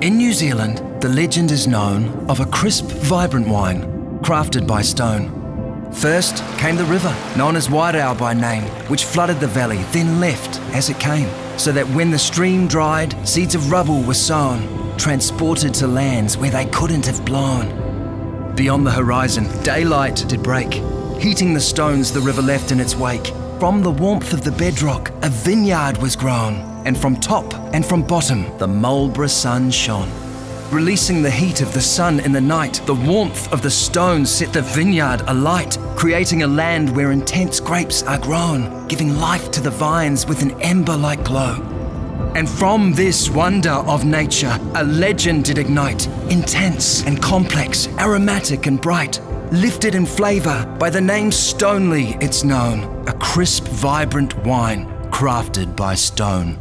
In New Zealand, the legend is known of a crisp, vibrant wine crafted by stone. First came the river, known as Wairau by name, which flooded the valley, then left as it came, so that when the stream dried, seeds of rubble were sown, transported to lands where they couldn't have blown. Beyond the horizon, daylight did break, heating the stones the river left in its wake. From the warmth of the bedrock, a vineyard was grown, and from top and from bottom, the Marlborough sun shone. Releasing the heat of the sun in the night, the warmth of the stones set the vineyard alight, creating a land where intense grapes are grown, giving life to the vines with an ember like glow. And from this wonder of nature, a legend did ignite, intense and complex, aromatic and bright. Lifted in flavour by the name Stoneleigh, it's known, a crisp, vibrant wine crafted by stone.